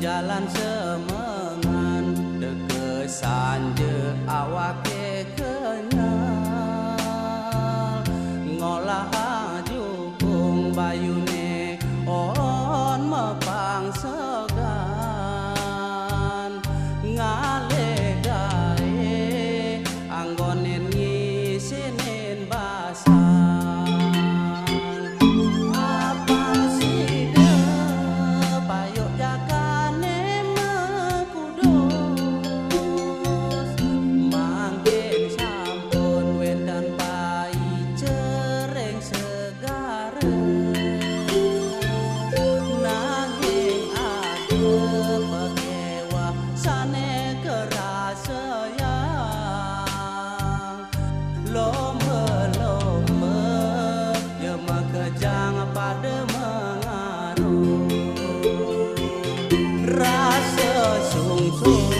jalan se Oh.